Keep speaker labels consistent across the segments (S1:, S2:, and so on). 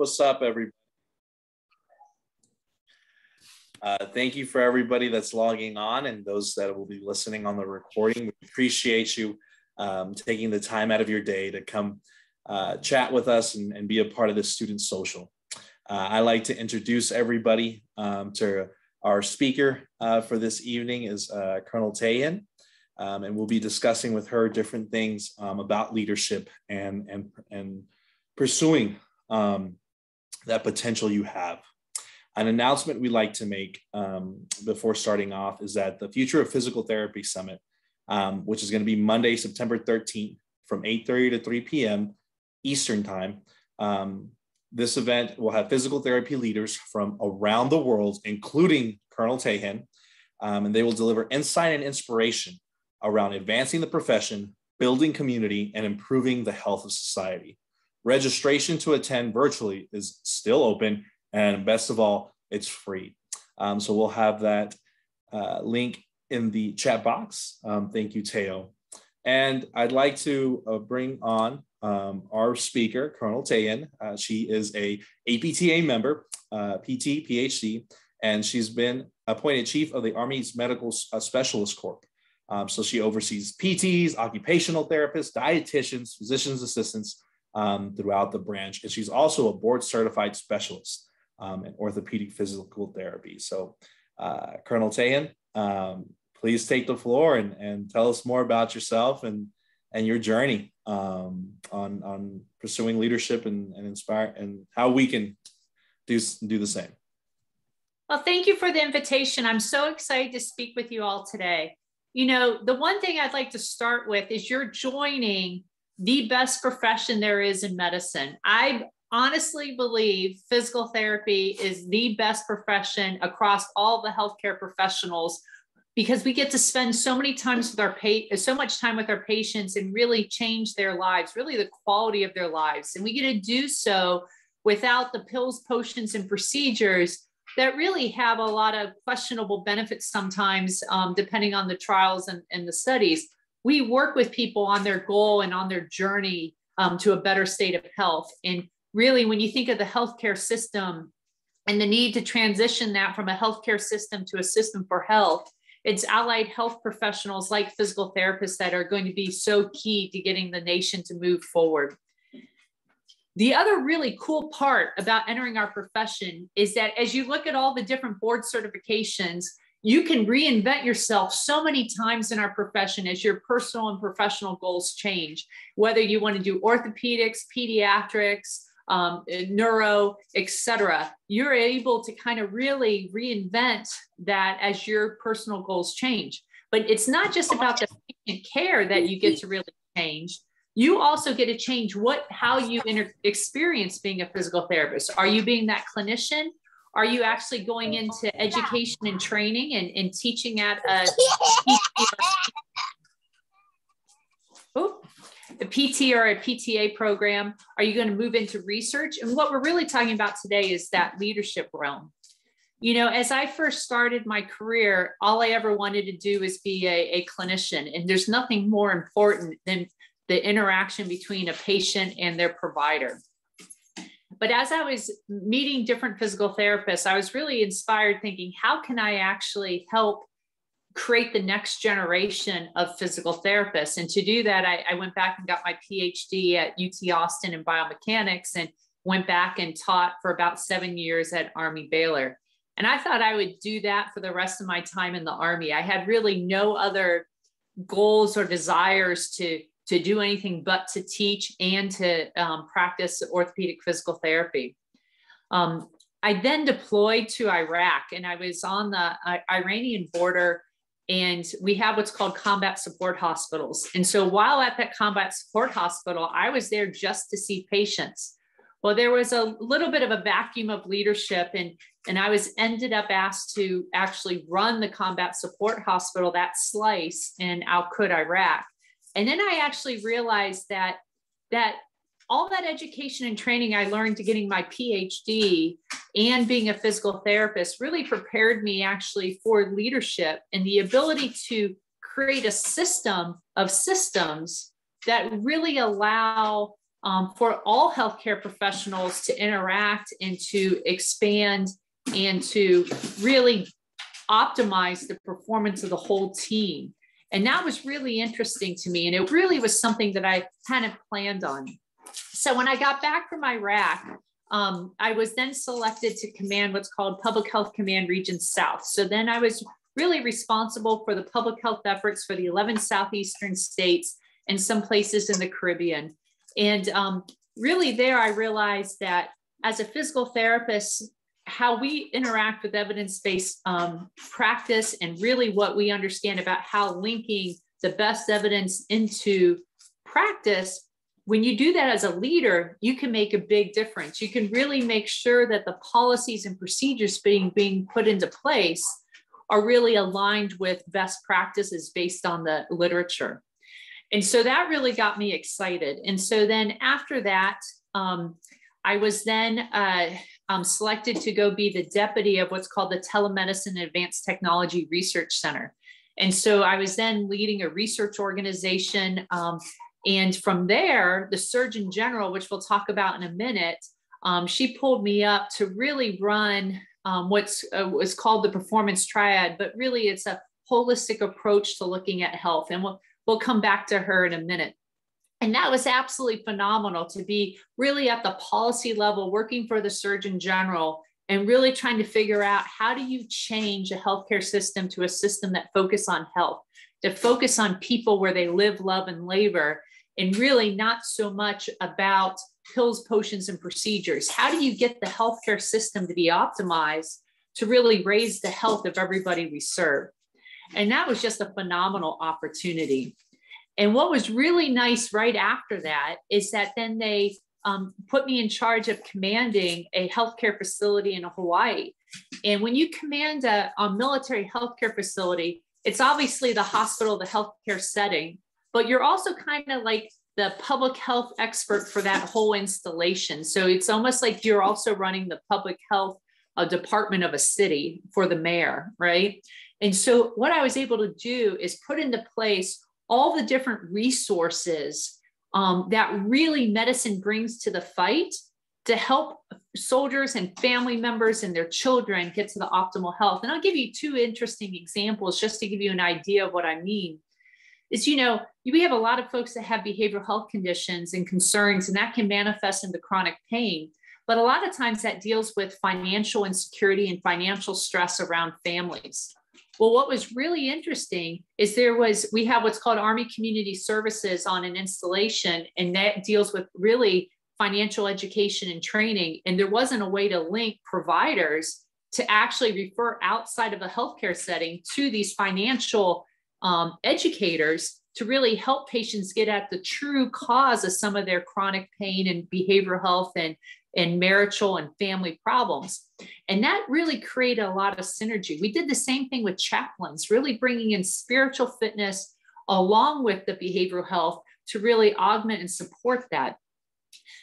S1: What's up, everybody? Uh, thank you for everybody that's logging on and those that will be listening on the recording. We appreciate you um, taking the time out of your day to come uh, chat with us and, and, be a part of the student social. Uh, I like to introduce everybody um, to our speaker uh, for this evening is uh, Colonel Teyhen. Um, and we'll be discussing with her different things um, about leadership and, and, and pursuing um, that potential you have. An announcement we like to make um, before starting off is that the Future of Physical Therapy Summit, um, which is going to be Monday, September 13th from 8.30 to 3 p.m. Eastern Time. Um, this event will have physical therapy leaders from around the world, including Colonel Teyhen, um, and they will deliver insight and inspiration around advancing the profession, building community, and improving the health of society. Registration to attend virtually is still open, and best of all, it's free. Um, so we'll have that uh, link in the chat box. Um, thank you, Teo. And I'd like to uh, bring on um, our speaker, Colonel Teyhen. Uh, she is a APTA member, uh, PT, PhD, and she's been appointed chief of the Army's Medical uh, Specialist Corps. Um, so she oversees PTs, occupational therapists, dietitians, physician's assistants, um, throughout the branch. And she's also a board certified specialist um, in orthopedic physical therapy. So, uh, Colonel Teyhen, um, please take the floor and, and tell us more about yourself and, and your journey um, on, on pursuing leadership and, and inspire and how we can do, do the same.
S2: Well, thank you for the invitation. I'm so excited to speak with you all today. You know, the one thing I'd like to start with is you're joining the best profession there is in medicine. I honestly believe physical therapy is the best profession across all the healthcare professionals because we get to spend so many times with our pa- so much time with our patients and really change their lives, really the quality of their lives. And we get to do so without the pills, potions, and procedures that really have a lot of questionable benefits sometimes, um, depending on the trials and, and the studies we work with people on their goal and on their journey um, to a better state of health. And really, when you think of the healthcare system and the need to transition that from a healthcare system to a system for health, it's allied health professionals like physical therapists that are going to be so key to getting the nation to move forward. The other really cool part about entering our profession is that as you look at all the different board certifications, you can reinvent yourself so many times in our profession as your personal and professional goals change, whether you want to do orthopedics, pediatrics, um, neuro, etc. You're able to kind of really reinvent that as your personal goals change. But it's not just about the patient care that you get to really change. You also get to change what how you inter- experience being a physical therapist. Are you being that clinician? Are you actually going into education and training and, and teaching at a PT or a PTA program? Are you going to move into research? And what we're really talking about today is that leadership realm. You know, as I first started my career, all I ever wanted to do was be a, a clinician. And there's nothing more important than the interaction between a patient and their provider. But as I was meeting different physical therapists, I was really inspired thinking, how can I actually help create the next generation of physical therapists? And to do that, I, I went back and got my PhD at UT Austin in biomechanics and went back and taught for about seven years at Army Baylor. And I thought I would do that for the rest of my time in the Army. I had really no other goals or desires to to do anything but to teach and to um, practice orthopedic physical therapy. Um, I then deployed to Iraq and I was on the uh, Iranian border and we have what's called combat support hospitals. And so while at that combat support hospital, I was there just to see patients. Well, there was a little bit of a vacuum of leadership and, and I was ended up asked to actually run the combat support hospital, that slice in Al Kut, Iraq. And then I actually realized that that all that education and training I learned to getting my PhD and being a physical therapist really prepared me actually for leadership and the ability to create a system of systems that really allow um, for all healthcare professionals to interact and to expand and to really optimize the performance of the whole team. And that was really interesting to me. And it really was something that I kind of planned on. So when I got back from Iraq, um, I was then selected to command what's called Public Health Command Region South. So then I was really responsible for the public health efforts for the 11 southeastern states and some places in the Caribbean. And um, really, there I realized that as a physical therapist, how we interact with evidence-based um, practice and really what we understand about how linking the best evidence into practice when you do that as a leader you can make a big difference. You can really make sure that the policies and procedures being being put into place are really aligned with best practices based on the literature. And so that really got me excited. And so then after that um, i was then uh, um, selected to go be the deputy of what's called the Telemedicine Advanced Technology Research Center. And so I was then leading a research organization. Um, and from there, the Surgeon General, which we'll talk about in a minute, um, she pulled me up to really run um, what's uh, was called the performance triad, but really it's a holistic approach to looking at health. And we'll, we'll come back to her in a minute. And that was absolutely phenomenal to be really at the policy level, working for the Surgeon General and really trying to figure out how do you change a healthcare system to a system that focus on health, to focus on people where they live, love, and labor, and really not so much about pills, potions, and procedures. How do you get the healthcare system to be optimized to really raise the health of everybody we serve? And that was just a phenomenal opportunity. And what was really nice right after that is that then they um, put me in charge of commanding a healthcare facility in Hawaii. And when you command a, a military healthcare facility, it's obviously the hospital, the healthcare setting, but you're also kind of like the public health expert for that whole installation. So it's almost like you're also running the public health uh, department of a city for the mayor, right? And so what I was able to do is put into place all the different resources um, that really medicine brings to the fight to help soldiers and family members and their children get to the optimal health. And I'll give you two interesting examples just to give you an idea of what I mean. Is, you know, we have a lot of folks that have behavioral health conditions and concerns, and that can manifest into chronic pain. But a lot of times that deals with financial insecurity and financial stress around families. Well, what was really interesting is there was, we have what's called Army Community Services on an installation, and that deals with really financial education and training. And there wasn't a way to link providers to actually refer outside of a healthcare setting to these financial um, educators to really help patients get at the true cause of some of their chronic pain and behavioral health and and marital and family problems. And that really created a lot of synergy. We did the same thing with chaplains, really bringing in spiritual fitness along with the behavioral health to really augment and support that.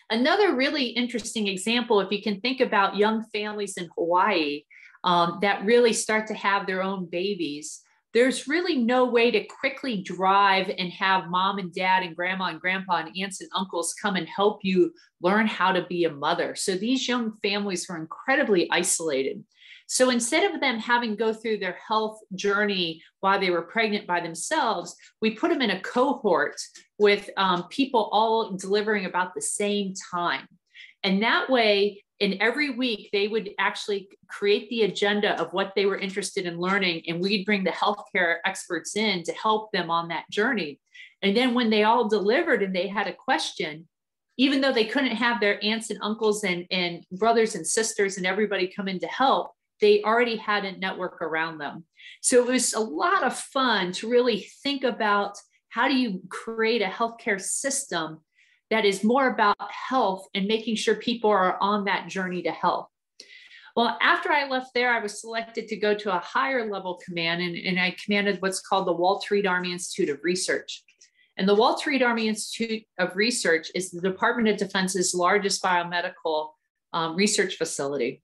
S2: Another really interesting example, if you can think about young families in Hawaii um, that really start to have their own babies, there's really no way to quickly drive and have mom and dad and grandma and grandpa and aunts and uncles come and help you learn how to be a mother. So these young families were incredibly isolated. So instead of them having go through their health journey while they were pregnant by themselves, we put them in a cohort with um, people all delivering about the same time. And that way, in every week they would actually create the agenda of what they were interested in learning and we'd bring the healthcare experts in to help them on that journey. And then when they all delivered and they had a question even though they couldn't have their aunts and uncles and, and brothers and sisters and everybody come in to help they already had a network around them. So it was a lot of fun to really think about how do you create a healthcare system that is more about health and making sure people are on that journey to health. Well, after I left there, I was selected to go to a higher level command, and, and I commanded what's called the Walter Reed Army Institute of Research. And the Walter Reed Army Institute of Research is the Department of Defense's largest biomedical um, research facility.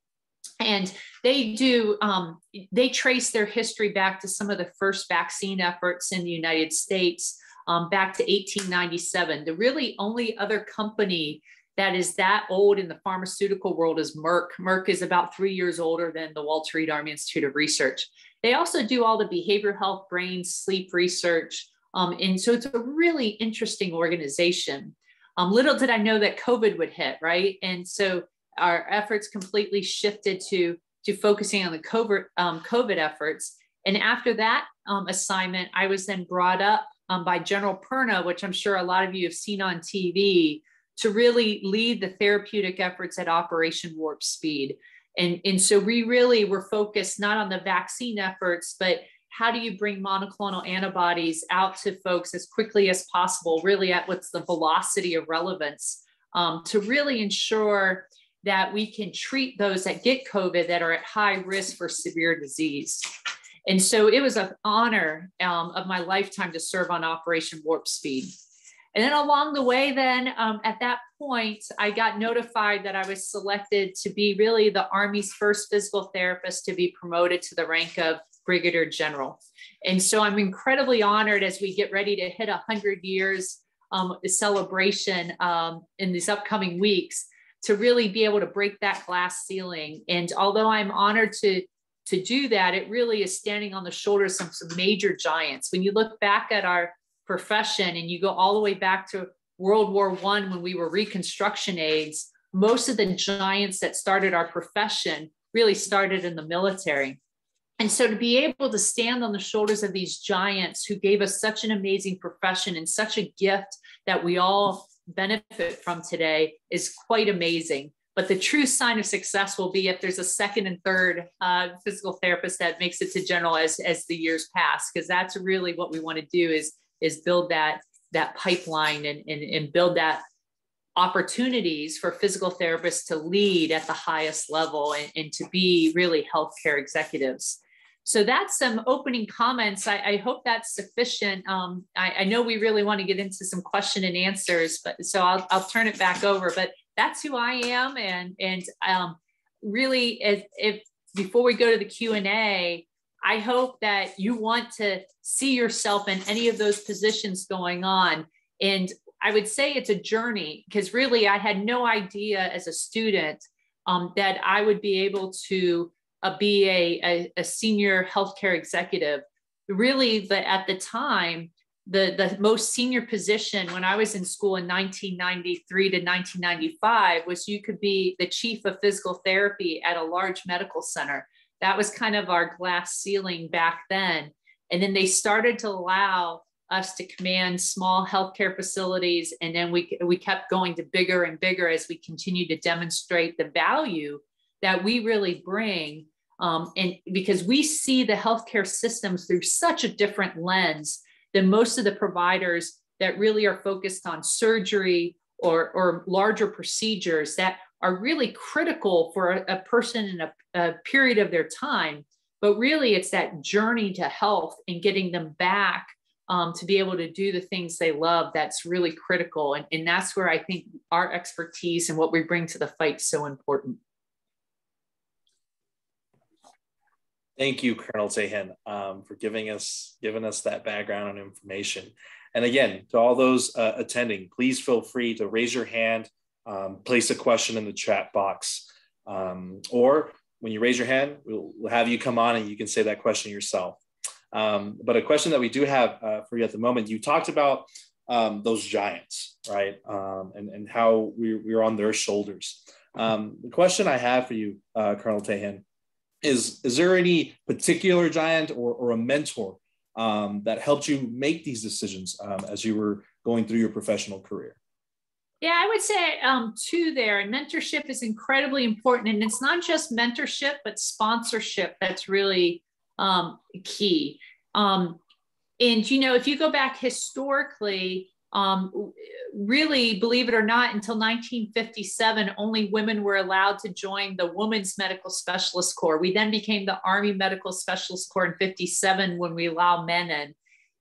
S2: And they do, um, they trace their history back to some of the first vaccine efforts in the United States um, back to 1897. The really only other company that is that old in the pharmaceutical world is Merck. Merck is about three years older than the Walter Reed Army Institute of Research. They also do all the behavioral health, brain, sleep research. Um, and so it's a really interesting organization. Um, little did I know that COVID would hit, right? And so our efforts completely shifted to, to focusing on the COVID, um, COVID efforts. And after that um, assignment, I was then brought up um, by General Perna, which I'm sure a lot of you have seen on TV, to really lead the therapeutic efforts at Operation Warp Speed. And, and so we really were focused not on the vaccine efforts, but how do you bring monoclonal antibodies out to folks as quickly as possible, really at what's the velocity of relevance, um, to really ensure that we can treat those that get COVID that are at high risk for severe disease. And so it was an honor um, of my lifetime to serve on Operation Warp Speed. And then along the way, then um, at that point, I got notified that I was selected to be really the Army's first physical therapist to be promoted to the rank of Brigadier General. And so I'm incredibly honored as we get ready to hit 100 years um, celebration um, in these upcoming weeks to really be able to break that glass ceiling. And although I'm honored to to do that, it really is standing on the shoulders of some major giants. When you look back at our profession and you go all the way back to World War One when we were reconstruction aides, most of the giants that started our profession really started in the military. And so to be able to stand on the shoulders of these giants who gave us such an amazing profession and such a gift that we all benefit from today is quite amazing. But the true sign of success will be if there's a second and third uh, physical therapist that makes it to general as, as the years pass, because that's really what we want to do is is build that that pipeline and, and, and build that opportunities for physical therapists to lead at the highest level and, and to be really healthcare executives. So that's some opening comments. I, I hope that's sufficient. Um, I, I, know we really want to get into some question and answers, but so I'll, I'll turn it back over. But that's who I am, and and um, really, if, if before we go to the Q and A, I hope that you want to see yourself in any of those positions going on. And I would say it's a journey because really I had no idea as a student um, that I would be able to uh, be a, a, a, senior healthcare executive. Really, the, at the time, the, the most senior position when I was in school in 1993 to 1995 was you could be the chief of physical therapy at a large medical center that was kind of our glass ceiling back then. And then they started to allow us to command small healthcare facilities. And then we, we kept going to bigger and bigger as we continued to demonstrate the value that we really bring. Um, and because we see the healthcare systems through such a different lens than most of the providers that really are focused on surgery or, or larger procedures that are really critical for a, a person in a, a period of their time. But really, it's that journey to health and getting them back um, to be able to do the things they love that's really critical. And, and that's where I think our expertise and what we bring to the fight is so important.
S1: Thank you, Colonel Teyhen, um, for giving us giving us that background and information. And again, to all those uh, attending, please feel free to raise your hand um, place a question in the chat box. Um, or when you raise your hand, we'll, we'll, have you come on and you can say that question yourself. Um, but a question that we do have uh, for you at the moment, you talked about um, those giants, right? Um, and, and how we, we're on their shoulders. The question I have for you, uh, Colonel Teyhen, is, is there any particular giant or, or a mentor that helped you make these decisions as you were going through your professional career?
S2: Yeah, I would say um, two there. And mentorship is incredibly important. And it's not just mentorship, but sponsorship that's really um, key. Um, and, you know, if you go back historically, um, really, believe it or not, until 1957, only women were allowed to join the Women's Medical Specialist Corps. We then became the Army Medical Specialist Corps in 57 when we allowed men in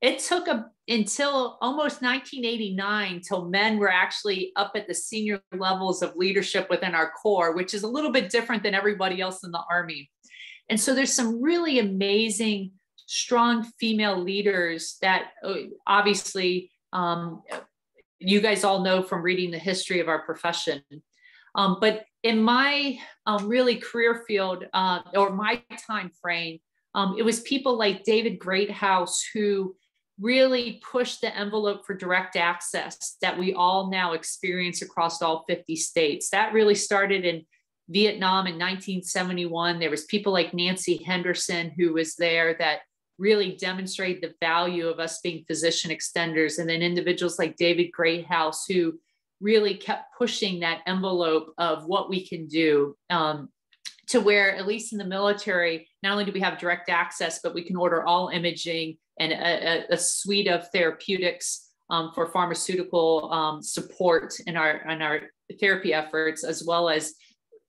S2: it took a, until almost 1989 till men were actually up at the senior levels of leadership within our corps, which is a little bit different than everybody else in the Army. And so there's some really amazing, strong female leaders that uh, obviously Um, you guys all know from reading the history of our profession. Um, but in my um, really career field uh, or my time frame, um, it was people like David Greathouse who really pushed the envelope for direct access that we all now experience across all 50 states. That really started in Vietnam in 1971. There was people like Nancy Henderson who was there that really demonstrated the value of us being physician extenders, and then individuals like David Greathouse who really kept pushing that envelope of what we can do. Um, to where, at least in the military, not only do we have direct access, but we can order all imaging and a, a suite of therapeutics um, for pharmaceutical um, support in our in our therapy efforts, as well as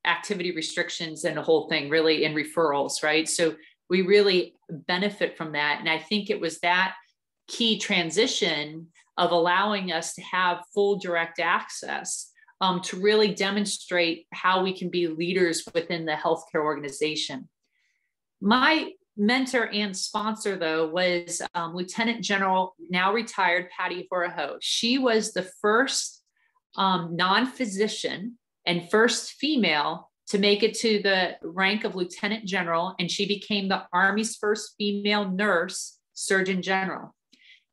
S2: activity restrictions and the whole thing, really in referrals, right? So we really benefit from that, and I think it was that key transition of allowing us to have full direct access um, to really demonstrate how we can be leaders within the healthcare organization. My mentor and sponsor, though, was um, Lieutenant General, now retired, Patty Horoho. She was the first um, non physician and first female to make it to the rank of Lieutenant General, and she became the Army's first female nurse surgeon general.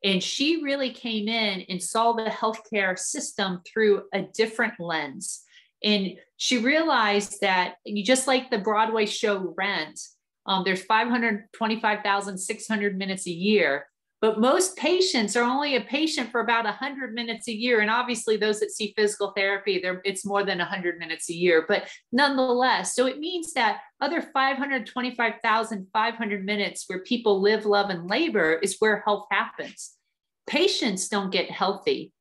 S2: And she really came in and saw the healthcare system through a different lens. And she realized that you just like the Broadway show Rent, um, there's 525,600 minutes a year, but most patients are only a patient for about 100 minutes a year. And obviously, those that see physical therapy, it's more than 100 minutes a year. But nonetheless, so it means that other 525,500 minutes where people live, love, and labor is where health happens. Patients don't get healthy,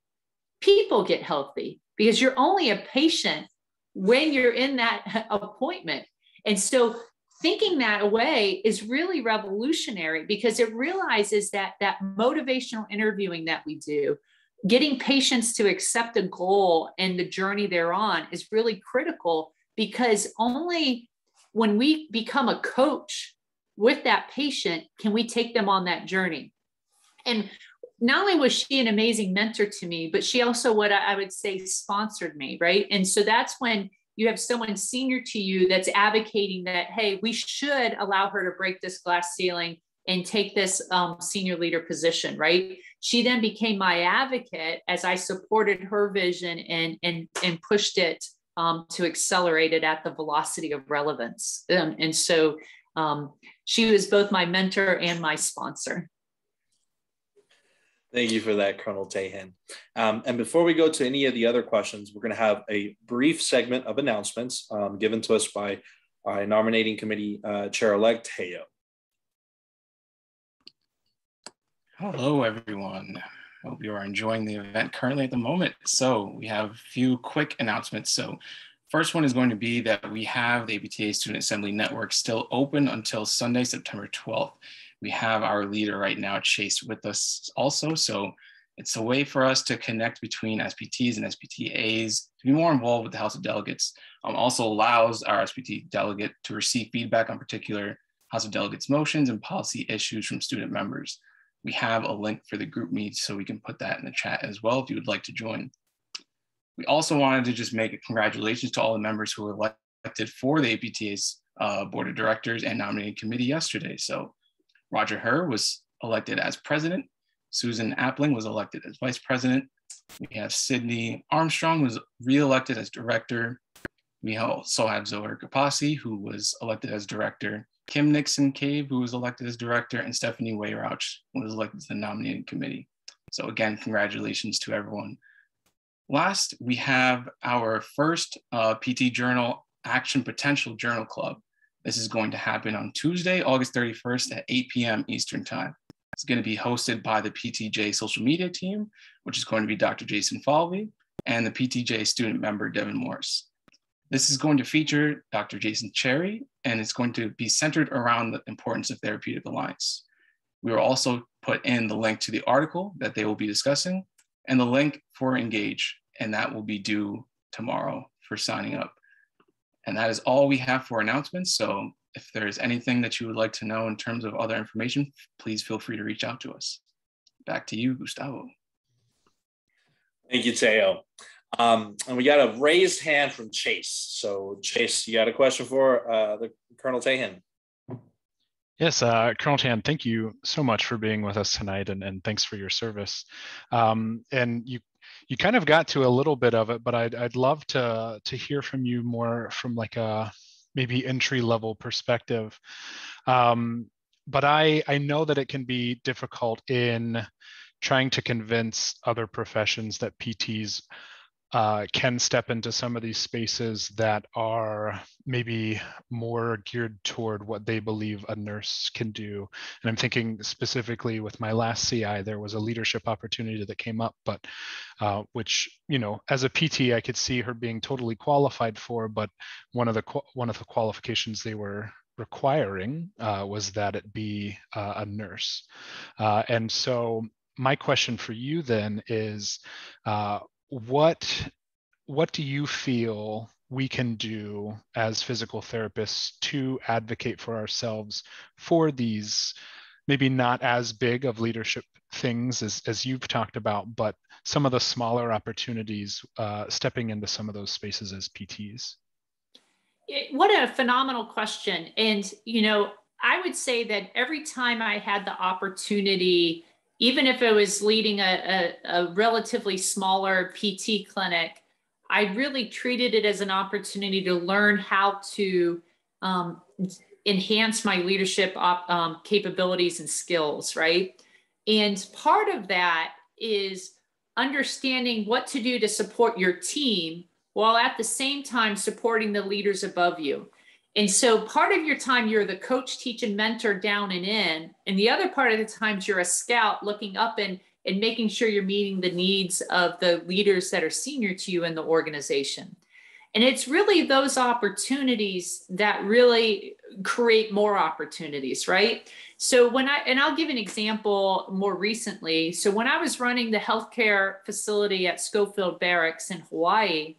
S2: people get healthy because you're only a patient when you're in that appointment. And so thinking that away is really revolutionary because it realizes that that motivational interviewing that we do getting patients to accept a goal and the journey they're on is really critical because only when we become a coach with that patient can we take them on that journey. And not only was she an amazing mentor to me but she also what i would say sponsored me right? And so that's when you have someone senior to you that's advocating that, hey, we should allow her to break this glass ceiling and take this um, senior leader position, right? She then became my advocate as I supported her vision and, and, and pushed it um, to accelerate it at the velocity of relevance. Um, and so um, she was both my mentor and my sponsor.
S1: Thank you for that, Colonel Teyhen. Um, and before we go to any of the other questions, we're going to have a brief segment of announcements um, given to us by our nominating committee uh, chair-elect Heyo.
S3: Hello, everyone. Hope you are enjoying the event currently at the moment. So we have a few quick announcements. So first one is going to be that we have the APTA Student Assembly Network still open until Sunday, September 12th. We have our leader right now, Chase, with us also. So it's a way for us to connect between SPTs and SPTAs to be more involved with the House of Delegates. Um, also allows our SPT delegate to receive feedback on particular House of Delegates motions and policy issues from student members. We have a link for the group meet so we can put that in the chat as well if you would like to join. We also wanted to just make a congratulations to all the members who were elected for the APTA's uh, board of directors and nominating committee yesterday. So Roger Herr was elected as president. Susan Appling was elected as vice president. We have Sydney Armstrong was reelected as director. We also have Zohar Kapasi, who was elected as director. Kim Nixon Cave, who was elected as director, and Stephanie Wayrouch was elected to the nominating committee. So again, congratulations to everyone. Last, we have our first uh, PT Journal Action Potential Journal Club. This is going to happen on Tuesday, August 31st at 8 p.m. Eastern Time. It's going to be hosted by the PTJ social media team, which is going to be Dr. Jason Falvey and the PTJ student member, Devin Morse. This is going to feature Dr. Jason Cherry, and it's going to be centered around the importance of therapeutic alliance. We will also put in the link to the article that they will be discussing and the link for Engage, and that will be due tomorrow for signing up. And that is all we have for announcements. So if there is anything that you would like to know in terms of other information, please feel free to reach out to us. Back to you, Gustavo.
S1: Thank you, Teo. Um, and we got a raised hand from Chase. So, Chase, you got a question for uh, the Colonel Teyhen?
S4: Yes, uh, Colonel Tan, thank you so much for being with us tonight, and, and thanks for your service. Um, and you you kind of got to a little bit of it, but I'd I'd love to to hear from you more from like a maybe entry level perspective. Um, but I I know that it can be difficult in trying to convince other professions that PTs uh, can step into some of these spaces that are maybe more geared toward what they believe a nurse can do. And I'm thinking specifically with my last CI, there was a leadership opportunity that came up, but uh, which you know, as a PT, I could see her being totally qualified for. But one of the one of the qualifications they were requiring uh, was that it be uh, a nurse. Uh, and so my question for you then is uh, what what do you feel we can do as physical therapists to advocate for ourselves for these maybe not as big of leadership things as, as you've talked about but some of the smaller opportunities uh, stepping into some of those spaces as pts
S2: what a phenomenal question. And you know i would say that every time i had the opportunity even if it was leading a, a, a relatively smaller PT clinic, I really treated it as an opportunity to learn how to um, enhance my leadership op, um, capabilities and skills, right? And part of that is understanding what to do to support your team while at the same time supporting the leaders above you. And so part of your time, you're the coach, teach, and mentor down and in. And the other part of the times, you're a scout looking up and, and making sure you're meeting the needs of the leaders that are senior to you in the organization. And it's really those opportunities that really create more opportunities, right? So when I, and I'll give an example more recently. So when I was running the healthcare facility at Schofield Barracks in Hawaii,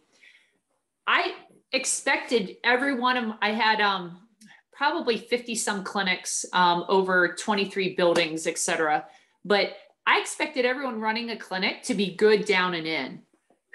S2: I expected every one of I had um, probably 50 some clinics um, over 23 buildings, et cetera. But I expected everyone running a clinic to be good down and in.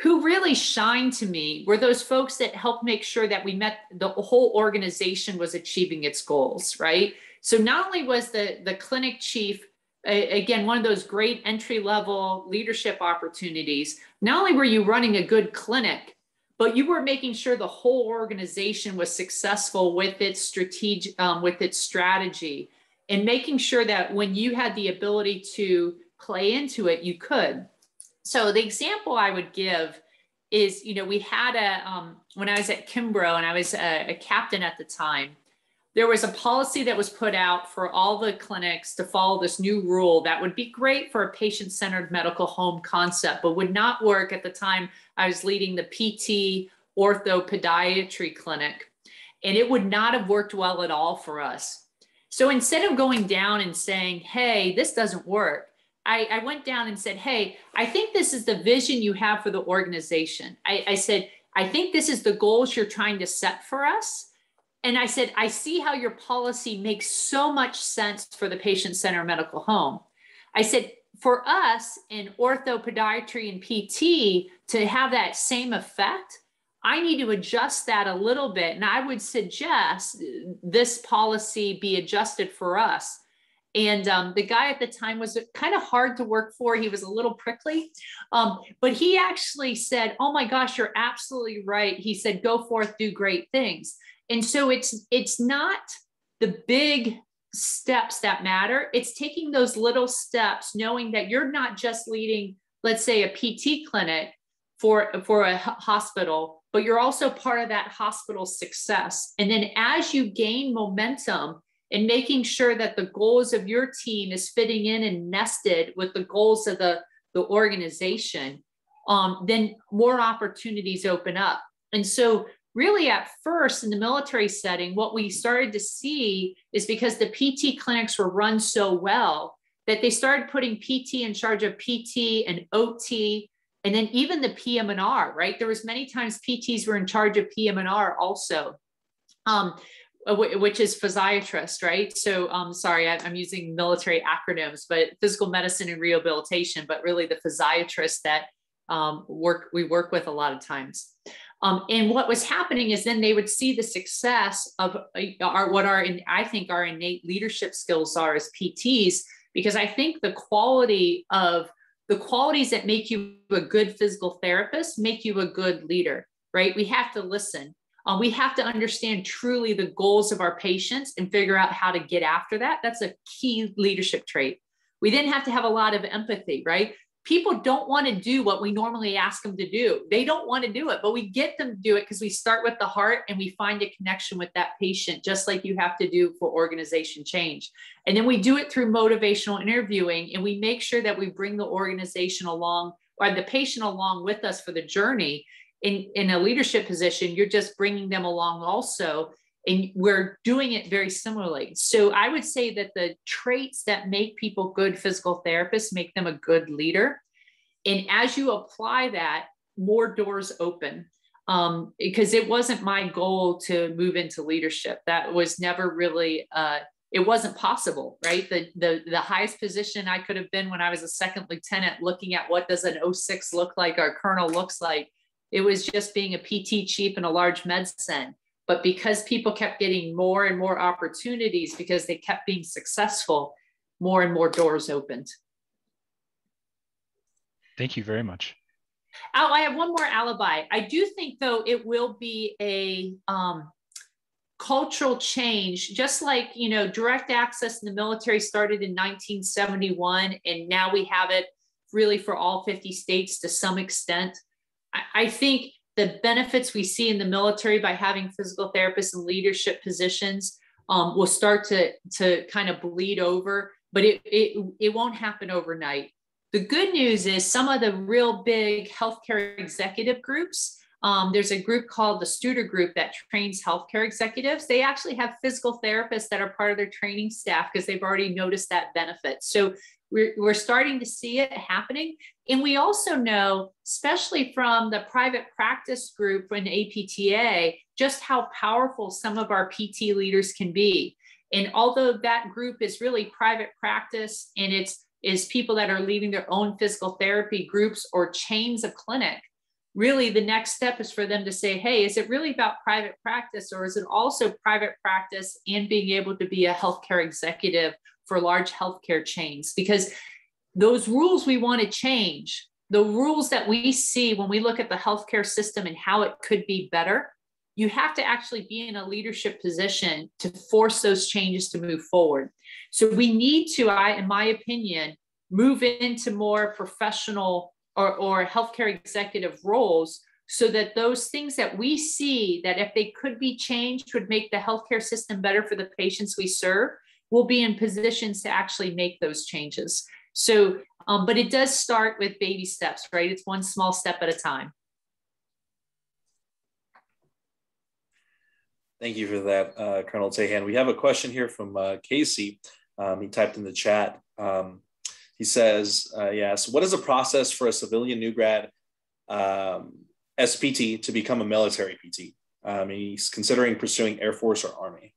S2: Who really shined to me were those folks that helped make sure that we met the whole organization was achieving its goals, right? So not only was the, the clinic chief again one of those great entry level leadership opportunities not only were you running a good clinic but you were making sure the whole organization was successful with its strategic um, with its strategy and making sure that when you had the ability to play into it you could. So the example i would give is you know we had a um, when i was at kimbrough and i was a, a captain at the time there was a policy that was put out for all the clinics to follow this new rule that would be great for a patient centered medical home concept, but would not work at the time I was leading the PT orthopodiatry clinic. And it would not have worked well at all for us. So instead of going down and saying, hey, this doesn't work, I, I went down and said, hey, I think this is the vision you have for the organization. I, I said, I think this is the goals you're trying to set for us. And I said, I see how your policy makes so much sense for the patient center medical home. I said, for us in orthopodiatry and PT to have that same effect, I need to adjust that a little bit. And I would suggest this policy be adjusted for us. And um, the guy at the time was kind of hard to work for. He was a little prickly, um, but he actually said, Oh my gosh, you're absolutely right. He said, Go forth, do great things and so it's it's not the big steps that matter. It's taking those little steps knowing that you're not just leading let's say a pt clinic for for a hospital but you're also part of that hospital's success. And then as you gain momentum and making sure that the goals of your team is fitting in and nested with the goals of the the organization um, then more opportunities open up. And so really at first in the military setting, what we started to see is because the PT clinics were run so well that they started putting PT in charge of PT and OT and then even the PM&R, right? There was many times PTs were in charge of PM&R also. Um, which is physiatrist, right? So, um, sorry, I'm using military acronyms, but physical medicine and rehabilitation, but really the physiatrist that um, work we work with a lot of times. Um, and what was happening is then they would see the success of uh, our what our I think our innate leadership skills are as PTs because I think the quality of the qualities that make you a good physical therapist make you a good leader, right? We have to listen. Um, we have to understand truly the goals of our patients and figure out how to get after that. That's a key leadership trait. We then have to have a lot of empathy, right? People don't want to do what we normally ask them to do. They don't want to do it, but we get them to do it because we start with the heart and we find a connection with that patient, just like you have to do for organization change. And then we do it through motivational interviewing and we make sure that we bring the organization along or the patient along with us for the journey. In, in a leadership position, you're just bringing them along also and we're doing it very similarly. So I would say that the traits that make people good physical therapists make them a good leader. And as you apply that, more doors open. Um, because it wasn't my goal to move into leadership. That was never really uh, it wasn't possible, right? The, the the highest position I could have been when I was a second lieutenant, looking at what does an 06 look like, our colonel looks like. It was just being a PT chief in a large med center but because people kept getting more and more opportunities because they kept being successful, more and more doors opened.
S4: Thank you very much.
S2: Oh, I have one more alibi. I do think, though, it will be a um, cultural change, just like, you know, direct access in the military started in 1971, and now we have it really for all 50 states to some extent. I, I think the benefits we see in the military by having physical therapists in leadership positions um, will start to, to kind of bleed over, but it, it, it won't happen overnight. The good news is some of the real big healthcare executive groups, um, there's a group called the Studer Group that trains healthcare executives. They actually have physical therapists that are part of their training staff because they've already noticed that benefit. So we're, we're starting to see it happening. And we also know, especially from the private practice group in APTA, just how powerful some of our PT leaders can be. And although that group is really private practice and it's is people that are leading their own physical therapy groups or chains of clinic, really the next step is for them to say, hey, is it really about private practice or is it also private practice and being able to be a healthcare executive for large healthcare chains because those rules we want to change, the rules that we see when we look at the healthcare system and how it could be better, you have to actually be in a leadership position to force those changes to move forward. So we need to, I, in my opinion, move into more professional or, or healthcare executive roles so that those things that we see that if they could be changed would make the healthcare system better for the patients we serve we'll be in positions to actually make those changes. So, um, but it does start with baby steps, right? It's one small step at a time.
S1: Thank you for that, uh, Colonel Teyhen. We have a question here from uh, Casey. Um, he typed in the chat. Um, he says, uh, yes, what is the process for a civilian new grad um, SPT to become a military PT? Um, he's considering pursuing Air Force or Army.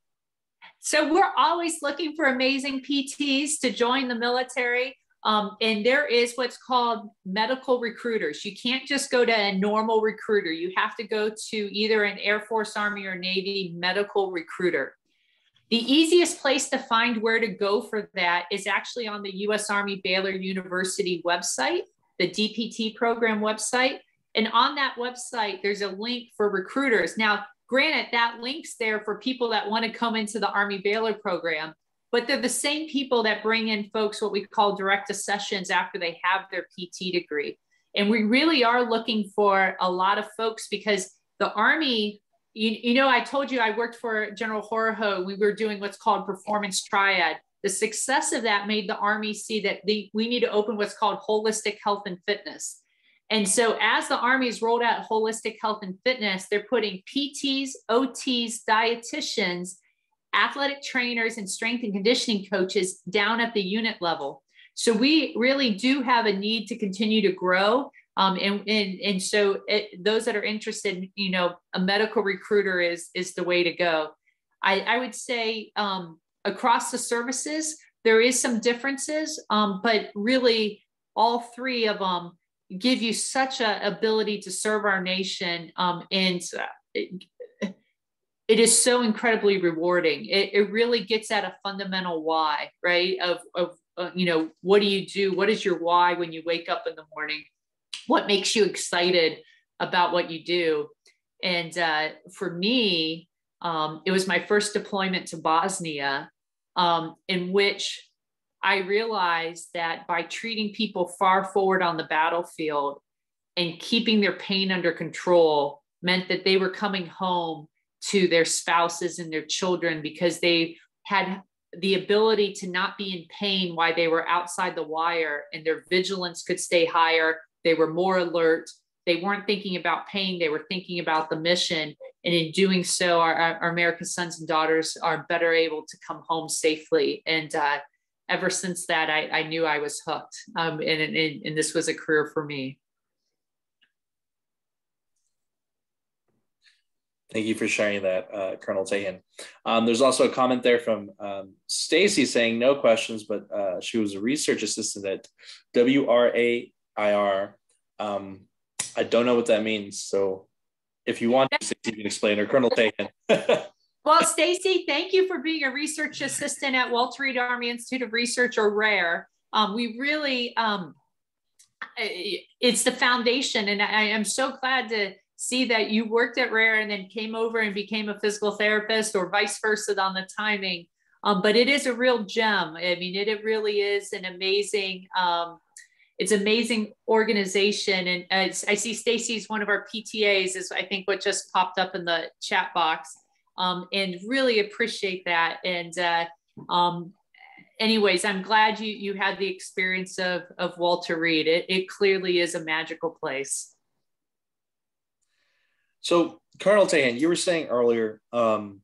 S2: So we're always looking for amazing PTs to join the military. Um, and there is what's called medical recruiters. You can't just go to a normal recruiter. You have to go to either an Air Force, Army, or Navy medical recruiter. The easiest place to find where to go for that is actually on the US Army Baylor University website, the DPT program website. And on that website, there's a link for recruiters. Now, Granted, that links there for people that want to come into the Army Baylor program, but they're the same people that bring in folks what we call direct accessions after they have their PT degree. And we really are looking for a lot of folks because the Army, you, you know, I told you I worked for General Horoho. We were doing what's called performance triad. The success of that made the Army see that we need to open what's called holistic health and fitness. And so, as the Army's rolled out holistic health and fitness, they're putting PTs, OTs, dietitians, athletic trainers, and strength and conditioning coaches down at the unit level. So, we really do have a need to continue to grow. Um, and, and, and so, it, those that are interested, you know, a medical recruiter is, is the way to go. I, I would say um, across the services, there is some differences, um, but really all three of them give you such a ability to serve our nation um, and it, it is so incredibly rewarding. It, it really gets at a fundamental why right? Of, of uh, you know what do you do? What is your why when you wake up in the morning? What makes you excited about what you do? And uh, for me um, it was my first deployment to bosnia um, in which I realized that by treating people far forward on the battlefield and keeping their pain under control meant that they were coming home to their spouses and their children because they had the ability to not be in pain while they were outside the wire and their vigilance could stay higher. They were more alert. They weren't thinking about pain, they were thinking about the mission. And in doing so, our, our American sons and daughters are better able to come home safely. And uh, ever since that, I, I knew I was hooked. Um, and, and, and this was a career for me.
S1: Thank you for sharing that, uh, Colonel Teyhen. Um, there's also a comment there from um, Stacy saying no questions, but uh, she was a research assistant at WRAIR. Um, I don't know what that means, so if you want to, you can explain, or Colonel Teyhen.
S2: Well, Stacy, thank you for being a research assistant at Walter Reed Army Institute of Research, or WRAIR. Um, we really, um, it's the foundation, and I am so glad to see that you worked at WRAIR and then came over and became a physical therapist, or vice versa on the timing. Um, but it is a real gem. I mean, it, it really is an amazing. Um, it's amazing organization, and I see Stacy's one of our PTAs. Is I think what just popped up in the chat box um, and really appreciate that. And uh, um, anyways, I'm glad you you had the experience of of Walter Reed. It, it clearly is a magical place.
S1: So, Colonel Teyhen, you were saying earlier um,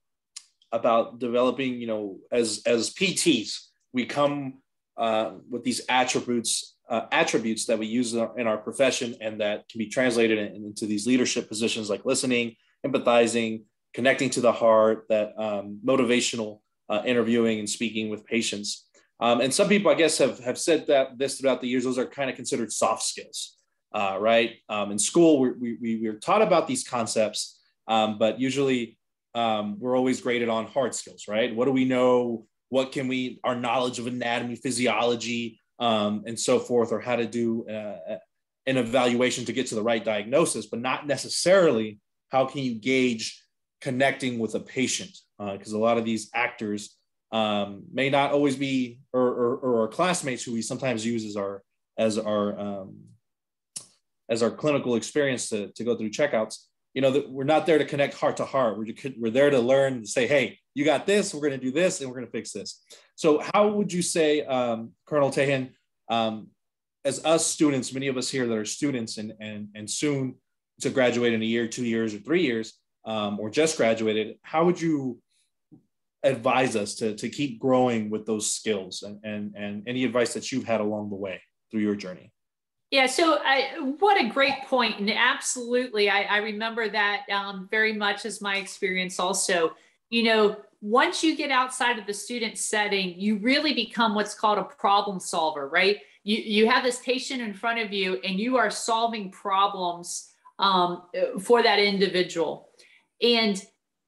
S1: about developing, you know, as as PTs, we come uh, with these attributes uh, attributes that we use in our, in our, profession and that can be translated in, into these leadership positions like listening, empathizing, connecting to the heart, that um, motivational uh, interviewing and speaking with patients. Um, and some people, I guess, have, have said that this throughout the years, those are kind of considered soft skills, uh, right? Um, in school, we, we, we are taught about these concepts, um, but usually um, we're always graded on hard skills, right? What do we know? What can we, our knowledge of anatomy, physiology, um, and so forth, or how to do uh, an evaluation to get to the right diagnosis, but not necessarily how can you gauge connecting with a patient because uh, a lot of these actors um, may not always be or, or, or, our classmates who we sometimes use as our as our um, as our clinical experience to, to go through checkouts. You know that we're not there to connect heart to heart. We're, we're there to learn to say hey you got this. We're going to do this and we're going to fix this. So how would you say um, colonel Teyhen um, as us students many of us here that are students and and, and soon to graduate in a year two years or three years um, or just graduated, how would you advise us to, to keep growing with those skills and, and, and any advice that you've had along the way through your journey?
S2: Yeah, so I, what a great point. And absolutely, I, I remember that um, very much as my experience also. You know, once you get outside of the student setting, you really become what's called a problem solver, right? You, you have this patient in front of you and you are solving problems um, for that individual and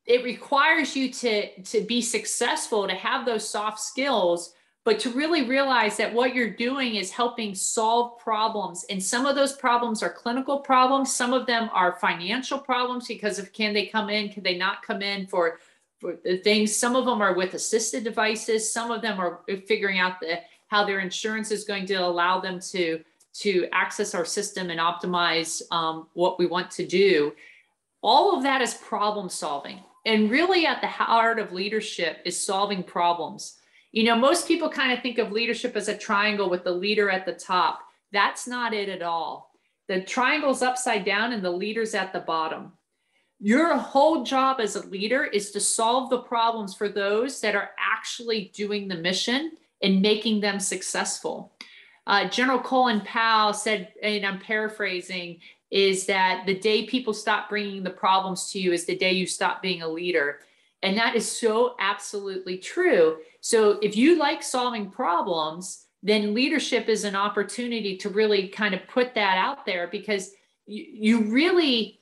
S2: it requires you to to be successful to have those soft skills but to really realize that what you're doing is helping solve problems. And some of those problems are clinical problems. Some of them are financial problems because of can they come in can they not come in for for the things. Some of them are with assisted devices. Some of them are figuring out the how their insurance is going to allow them to to access our system and optimize um, what we want to do all of that is problem solving. And really, at the heart of leadership is solving problems. You know, most people kind of think of leadership as a triangle with the leader at the top. That's not it at all. The triangle's upside down and the leader's at the bottom. Your whole job as a leader is to solve the problems for those that are actually doing the mission and making them successful. Uh, General Colin Powell said, and I'm paraphrasing, is that the day people stop bringing the problems to you is the day you stop being a leader. And that is so absolutely true. So if you like solving problems, then leadership is an opportunity to really kind of put that out there because you, you really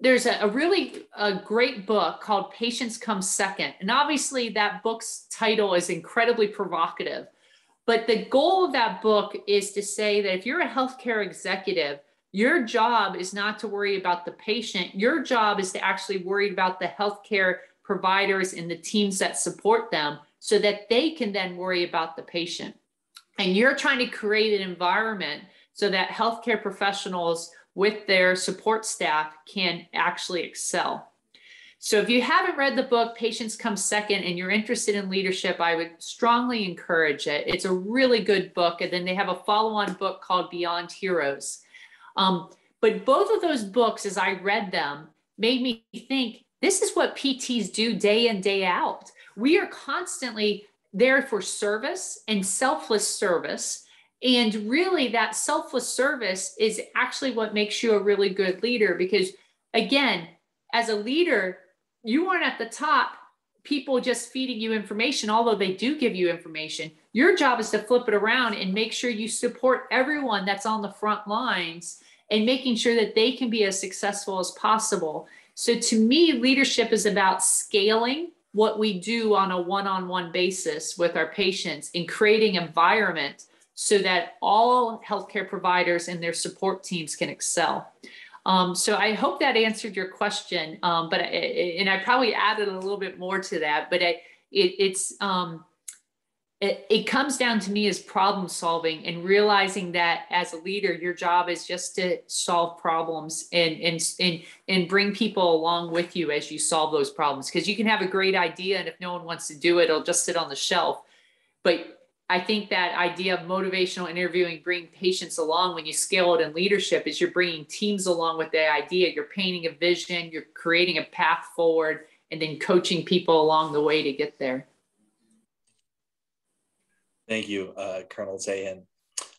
S2: there's a, a, really a great book called Patients comes second and obviously that book's title is incredibly provocative but the goal of that book is to say that if you're a healthcare executive your job is not to worry about the patient your job is to actually worry about the healthcare providers and the teams that support them so that they can then worry about the patient and you're trying to create an environment so that healthcare professionals with their support staff can actually excel. So if you haven't read the book, Patients Come Second, and you're interested in leadership, I would strongly encourage it. It's a really good book. And then they have a follow on book called Beyond Heroes. Um, but both of those books, as I read them, made me think this is what PTs do day in, day out. We are constantly there for service and selfless service. And really, that selfless service is actually what makes you a really good leader. Because again, as a leader, you aren't at the top, people just feeding you information, although they do give you information. Your job is to flip it around and make sure you support everyone that's on the front lines and making sure that they can be as successful as possible. So, to me, leadership is about scaling what we do on a one-on-one basis with our patients in creating environment so that all healthcare providers and their support teams can excel. Um, so I hope that answered your question. Um, but and I probably added a little bit more to that. But I, it, it's um, it, it comes down to me as problem solving and realizing that as a leader your job is just to solve problems and and and, and bring people along with you as you solve those problems. Because you can have a great idea and if no one wants to do it it'll just sit on the shelf. But i think that idea of motivational interviewing bringing patients along when you scale it in leadership is you're bringing teams along with the idea. You're painting a vision you're creating a path forward and then coaching people along the way to get there
S1: Thank you, uh, Colonel Teyhen.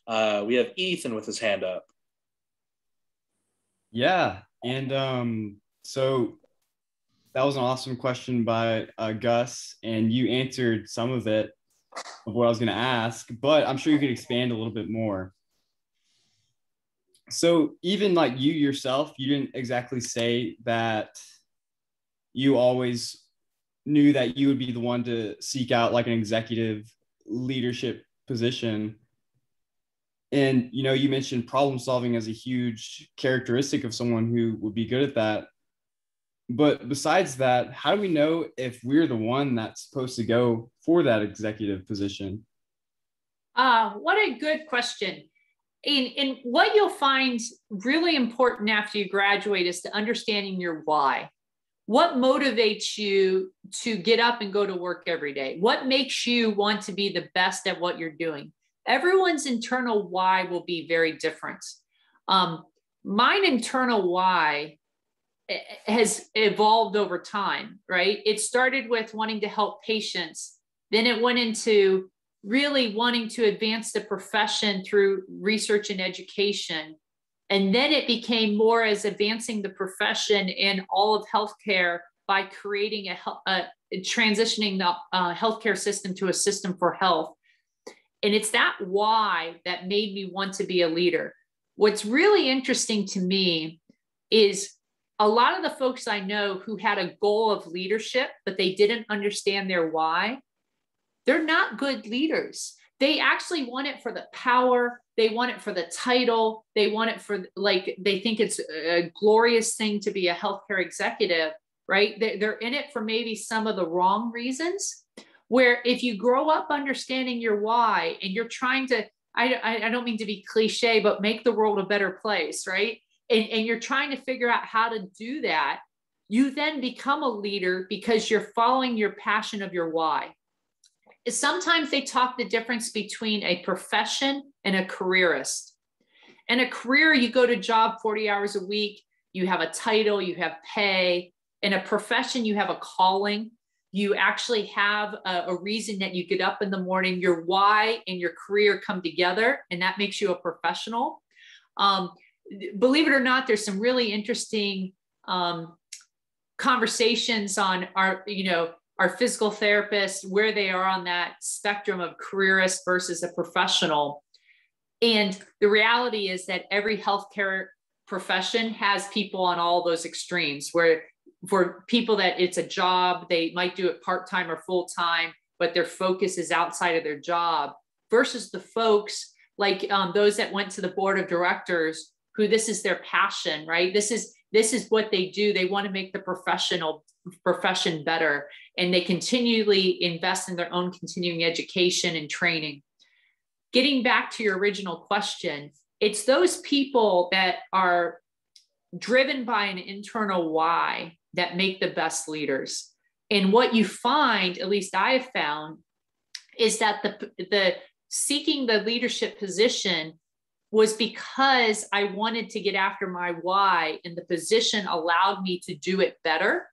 S1: Uh, we have Ethan with his hand up.
S5: Yeah, and um, so that was an awesome question by uh, Gus, and you answered some of it of what I was going to ask, but I'm sure you could expand a little bit more. So even like you yourself, you didn't exactly say that you always knew that you would be the one to seek out like an executive leadership position. And you know you mentioned problem solving as a huge characteristic of someone who would be good at that. But besides that how do we know if we're the one that's supposed to go for that executive position?
S2: Uh, what a good question. And, and what you'll find really important after you graduate is to understanding your why what motivates you to get up and go to work every day? What makes you want to be the best at what you're doing? Everyone's internal why will be very different. Um, mine internal why eh, has evolved over time, right? It started with wanting to help patients, then it went into really wanting to advance the profession through research and education. And then it became more as advancing the profession in all of healthcare by creating a, a transitioning the uh, healthcare system to a system for health. And it's that why that made me want to be a leader. What's really interesting to me is a lot of the folks I know who had a goal of leadership, but they didn't understand their why, they're not good leaders. They actually want it for the power, they want it for the title. They want it for like they think it's a glorious thing to be a healthcare executive right? They're in it for maybe some of the wrong reasons. Where if you grow up understanding your why and you're trying to I, I don't mean to be cliche but make the world a better place right? And, and you're trying to figure out how to do that you then become a leader because you're following your passion of your why. Sometimes they talk the difference between a profession and a careerist. And a career, you go to job 40 hours a week, you have a title, you have pay. In a profession, you have a calling. You actually have a, a reason that you get up in the morning. Your why and your career come together, and that makes you a professional. Um, believe it or not, there's some really interesting um, conversations on our, you know, our physical therapists, where they are on that spectrum of careerist versus a professional. And the reality is that every healthcare profession has people on all those extremes where for people that it's a job, they might do it part time or full time, but their focus is outside of their job versus the folks like um, those that went to the board of directors who this is their passion, right? This is this is what they do. They want to make the professional profession better, and they continually invest in their own continuing education and training. Getting back to your original question, it's those people that are driven by an internal why that make the best leaders. And what you find, at least I have found, is that the, the seeking the leadership position was because I wanted to get after my why, and the position allowed me to do it better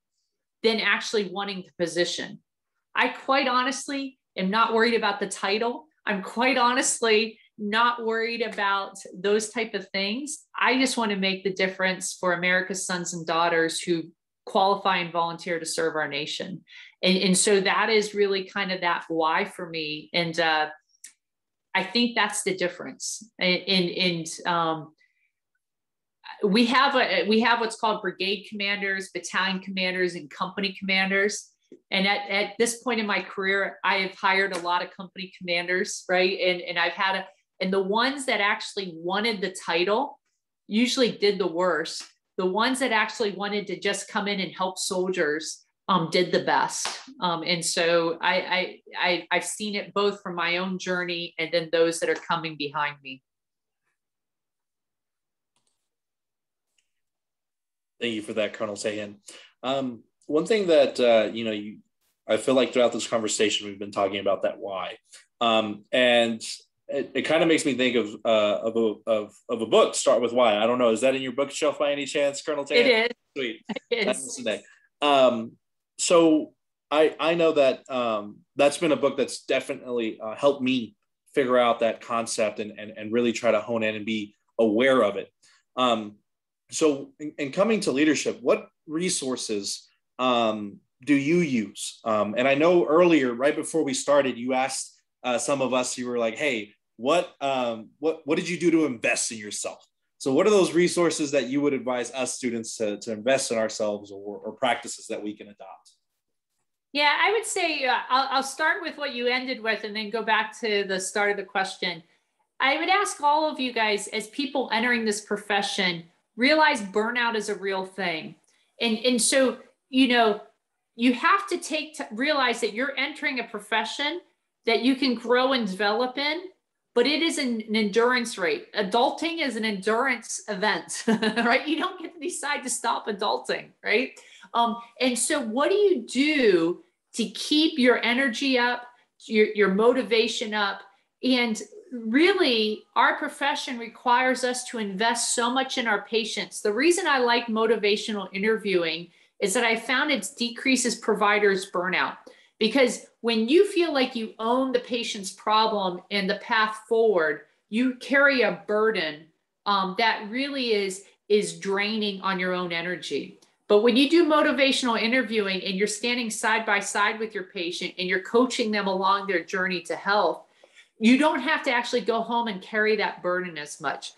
S2: than actually wanting the position. I quite honestly am not worried about the title. I'm quite honestly not worried about those type of things. I just want to make the difference for America's sons and daughters who qualify and volunteer to serve our nation. And, and so that is really kind of that why for me. And uh, I think that's the difference. And, and, and um, we have a we have what's called brigade commanders, battalion commanders, and company commanders. And at, at this point in my career, I have hired a lot of company commanders, right? And, and I've had a, and the ones that actually wanted the title usually did the worst the ones that actually wanted to just come in and help soldiers um, did the best. Um, and so I, I, I, have seen it both from my own journey and then those that are coming behind me.
S1: Thank you for that, Colonel Teyhen. Um, one thing that, uh, you know, you, I feel like throughout this conversation, we've been talking about that why. Um, and it, it kind of makes me think of uh, of a of, of a book. Start with why. I don't know. Is that in your bookshelf by any chance, Colonel Tan?
S2: It is.
S1: Sweet. It is. Um, so I I know that um, that's been a book that's definitely uh, helped me figure out that concept and, and and really try to hone in and be aware of it. Um, so in, in coming to leadership, what resources um, do you use? Um, and I know earlier, right before we started, you asked uh, some of us, you were like, "Hey, what um, what what did you do to invest in yourself?" So, what are those resources that you would advise us students to, to invest in ourselves or, or practices that we can adopt?
S2: Yeah, I would say uh, I'll, I'll start with what you ended with and then go back to the start of the question. I would ask all of you guys, as people entering this profession, realize burnout is a real thing. And, and so, you know, you have to take to realize that you're entering a profession that you can grow and develop in, but it is an, an endurance rate. Adulting is an endurance event, right? You don't get to decide to stop adulting, right? Um, and so, what do you do to keep your energy up, your, your motivation up? And really, our profession requires us to invest so much in our patients. The reason I like motivational interviewing is that I found it decreases providers' burnout. Because when you feel like you own the patient's problem and the path forward, you carry a burden um, that really is is draining on your own energy. But when you do motivational interviewing and you're standing side by side with your patient and you're coaching them along their journey to health, you don't have to actually go home and carry that burden as much.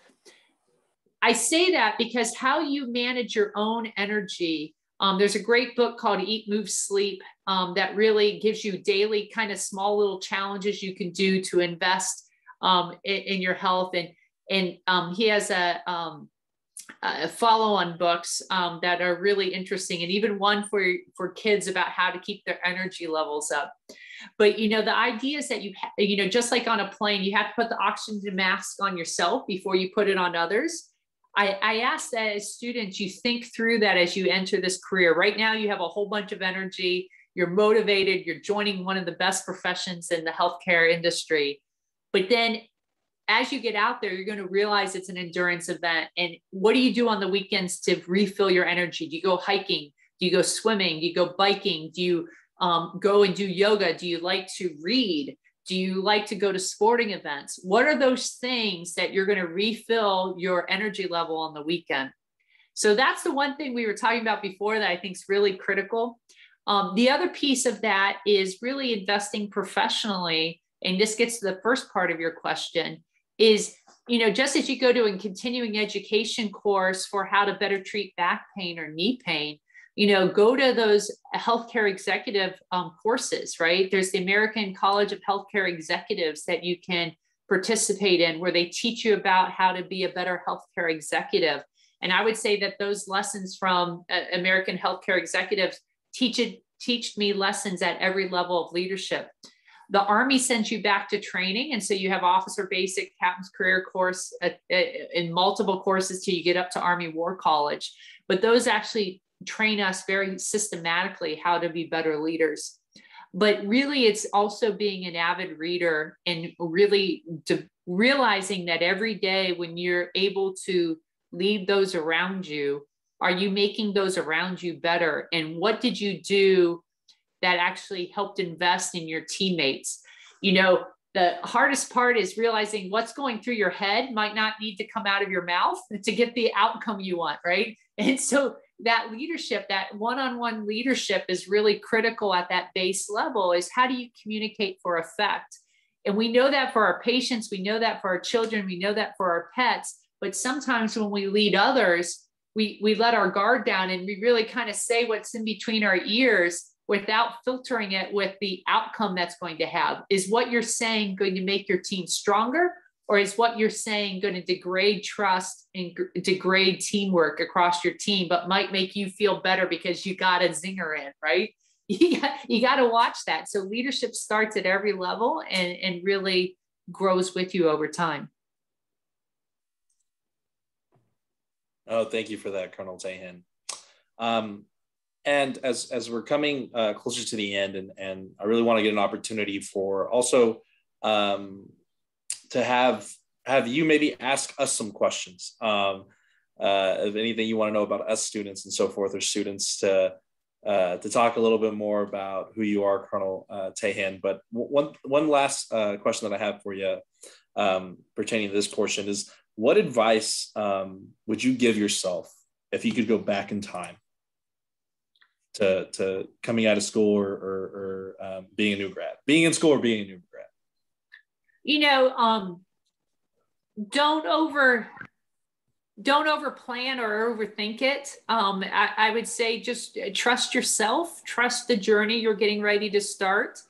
S2: I say that because how you manage your own energy um, there's a great book called Eat, Move, Sleep um, that really gives you daily kind of small little challenges you can do to invest um, in, in, your health. And and um, he has a, um, a follow-on books um, that are really interesting, and even one for for kids about how to keep their energy levels up. But you know, the idea is that you ha- you know, just like on a plane, you have to put the oxygen mask on yourself before you put it on others. I, I ask that as students, you think through that as you enter this career. Right now, you have a whole bunch of energy, you're motivated, you're joining one of the best professions in the healthcare industry. But then as you get out there, you're going to realize it's an endurance event. And what do you do on the weekends to refill your energy? Do you go hiking? Do you go swimming? Do you go biking? Do you um, go and do yoga? Do you like to read? Do you like to go to sporting events? What are those things that you're going to refill your energy level on the weekend? So that's the one thing we were talking about before that I think is really critical. Um, the other piece of that is really investing professionally. And this gets to the first part of your question is, you know, just as you go to a continuing education course for how to better treat back pain or knee pain, you know, go to those healthcare executive um, courses, right? There's the American College of Healthcare Executives that you can participate in where they teach you about how to be a better healthcare executive. And I would say that those lessons from uh, American healthcare executives teach it, teach me lessons at every level of leadership. The Army sends you back to training. And so you have officer basic, captain's career course at, at, in multiple courses till you get up to Army War College. But those actually train us very systematically how to be better leaders. But really it's also being an avid reader and really de- realizing that every day when you're able to lead those around you are you making those around you better? And what did you do that actually helped invest in your teammates? You know the hardest part is realizing what's going through your head might not need to come out of your mouth to get the outcome you want right? And so that leadership, that one-on-one leadership is really critical at that base level is how do you communicate for effect? And we know that for our patients, we know that for our children, we know that for our pets, but sometimes when we lead others, we, we let our guard down and we really kind of say what's in between our ears without filtering it with the outcome that's going to have. Is what you're saying going to make your team stronger or is what you're saying going to degrade trust and degrade teamwork across your team but might make you feel better because you got a zinger in right? You got, you got to watch that. So leadership starts at every level and, and really grows with you over time.
S1: Oh thank you for that colonel Teyhen um, and as as we're coming uh, closer to the end and and i really want to get an opportunity for also um, to have have you maybe ask us some questions um, uh, of anything you want to know about us students and so forth, or students to uh, to talk a little bit more about who you are, Colonel uh, Teyhen. But one one last uh, question that I have for you um, pertaining to this portion is, what advice um, would you give yourself if you could go back in time to to coming out of school or or, or um, being a new grad, being in school or being a new grad?
S2: You know, um, don't over don't over plan or overthink it. Um, I, I, would say just trust yourself, trust the journey you're getting ready to start,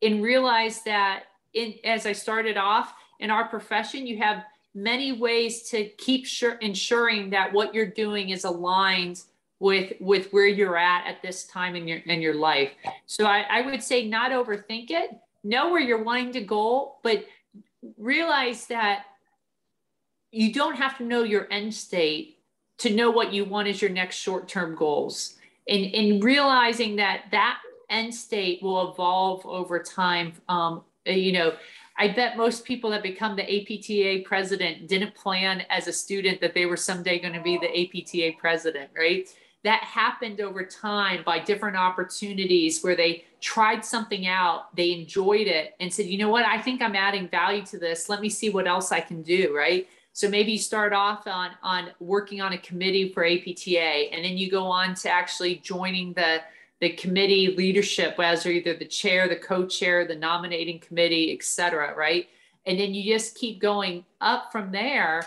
S2: and realize that in as I started off in our profession, you have many ways to keep sure, ensuring that what you're doing is aligned with with where you're at at this time in your in your life. So I, I would say not overthink it. Know where you're wanting to go, but realize that you don't have to know your end state to know what you want as your next short-term goals. And, and realizing that that end state will evolve over time um, you know i bet most people that become the apta president didn't plan as a student that they were someday going to be the apta president right that happened over time by different opportunities where they tried something out, they enjoyed it, and said, you know what, I think I'm adding value to this. Let me see what else I can do, right? So maybe you start off on, on working on a committee for APTA, and then you go on to actually joining the, the committee leadership as either the chair, the co-chair, the nominating committee, et cetera, right? And then you just keep going up from there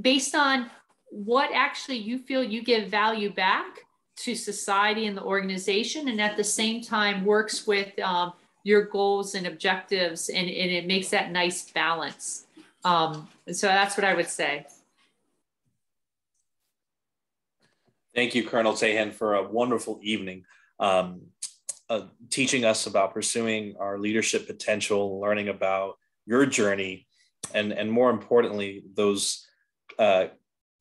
S2: based on what actually you feel you give value back to society and the organization and at the same time works with um, your goals and objectives and, and, it makes that nice balance. Um, so that's what i would say.
S1: Thank you colonel Teyhen for a wonderful evening um, uh, teaching us about pursuing our leadership potential learning about your journey and and more importantly those uh,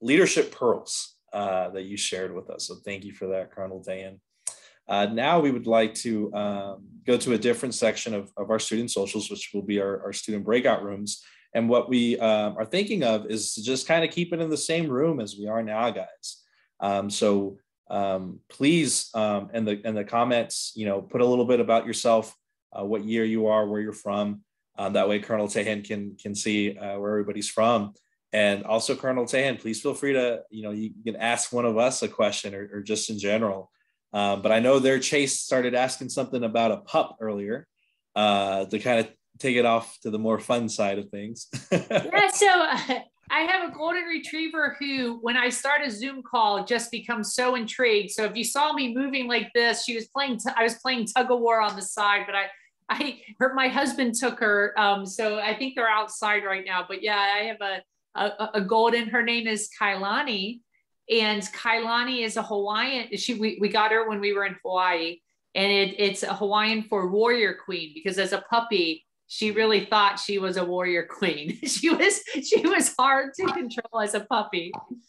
S1: leadership pearls uh, that you shared with us. So thank you for that, Colonel Dan. Uh, now we would like to um, go to a different section of, of our student socials, which will be our, our student breakout rooms. And what we um, are thinking of is to just kind of keep it in the same room as we are now, guys. Um, so um, please, um, in the in the comments, you know, put a little bit about yourself, uh, what year you are, where you're from. Um, that way, Colonel Teyhen can can see uh, where everybody's from. And also, Colonel Teyhen, please feel free to, you know, you can ask one of us a question or, or just in general. Um, but I know their chase started asking something about a pup earlier uh, to kind of take it off to the more fun side of things.
S2: yeah, so uh, I have a golden retriever who, when I start a Zoom call, just becomes so intrigued. So if you saw me moving like this, she was playing. T- I was playing tug of war on the side, but I, I, her, my husband took her. Um, so I think they're outside right now. But yeah, I have a a, a golden. Her name is Kailani, and Kailani is a Hawaiian. She we, we got her when we were in Hawaii, and it, it's a Hawaiian for warrior queen because as a puppy she really thought she was a warrior queen. she was she was hard to control as a puppy.
S4: Can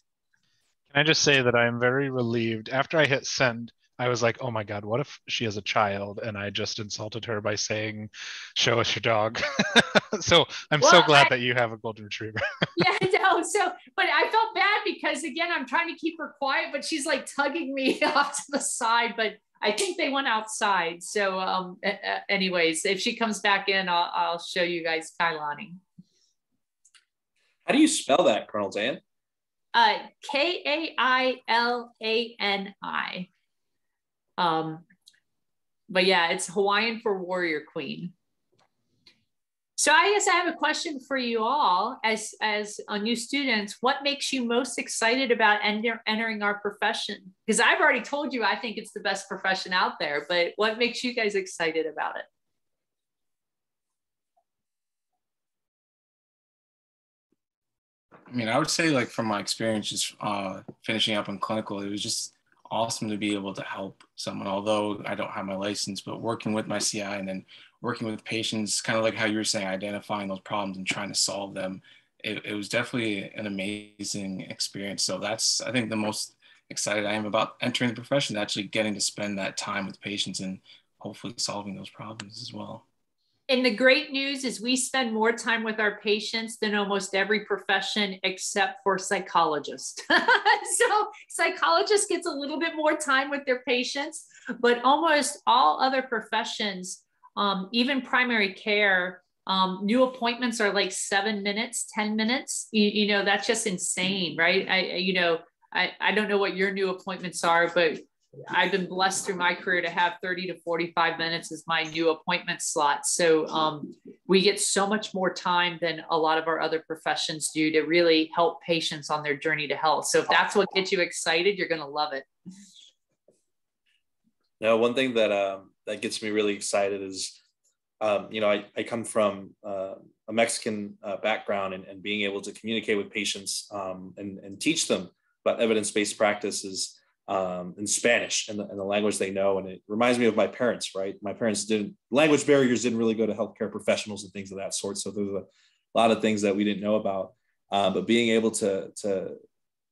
S4: I just say that I am very relieved after I hit send I was like, oh my God, what if she is a child? And I just insulted her by saying, show us your dog. so I'm well, so glad I, that you have a golden retriever.
S2: yeah, no. So, but I felt bad because again, I'm trying to keep her quiet, but she's like tugging me off to the side. But I think they went outside. So, um, anyways, if she comes back in, I'll, I'll show you guys Kailani.
S1: How do you spell that, Colonel Dan?
S2: Uh, K A I L A N I. Um, but yeah, it's Hawaiian for warrior queen. So I guess I have a question for you all as, as uh, new students. What makes you most excited about enter, entering our profession? Because I've already told you I think it's the best profession out there, but what makes you guys excited about it?
S3: I mean, I would say like from my experiences uh, finishing up in clinical, it was just awesome to be able to help someone, although I don't have my license, but working with my CI and then working with patients, kind of like how you were saying, identifying those problems and trying to solve them. It, it was definitely an amazing experience. So that's, I think, the most excited I am about entering the profession, actually getting to spend that time with patients and hopefully solving those problems as well
S2: and the great news is we spend more time with our patients than almost every profession except for psychologists. so psychologists gets a little bit more time with their patients, but almost all other professions, um, even primary care, um, new appointments are like seven minutes, 10 minutes. You, you know, that's just insane, right? I, you know, I, I don't know what your new appointments are, but I've been blessed through my career to have 30 to 45 minutes as my new appointment slot. So um, we get so much more time than a lot of our other professions do to really help patients on their journey to health. So if that's what gets you excited, you're going to love it.
S1: Now, one thing that um, that gets me really excited is, um, you know, I, I come from uh, a Mexican uh, background and, and being able to communicate with patients um, and, and teach them about evidence-based practices um, in Spanish and the, and the, language they know. And it reminds me of my parents, right? My parents didn't, language barriers didn't really go to healthcare professionals and things of that sort. So there's a lot of things that we didn't know about. Uh, but being able to, to,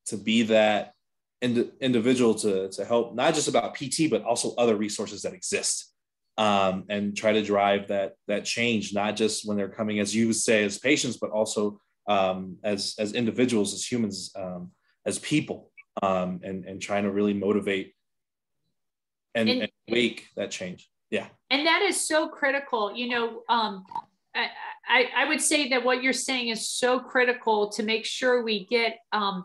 S1: to be that ind- individual to, to help, not just about PT, but also other resources that exist. Um, and try to drive that that change, not just when they're coming, as you say, as patients, but also um, as as individuals, as humans, um, as people um, and and trying to really motivate and, and, and wake that change. Yeah.
S2: And that is so critical. You know, um, I, I, I would say that what you're saying is so critical to make sure we get um,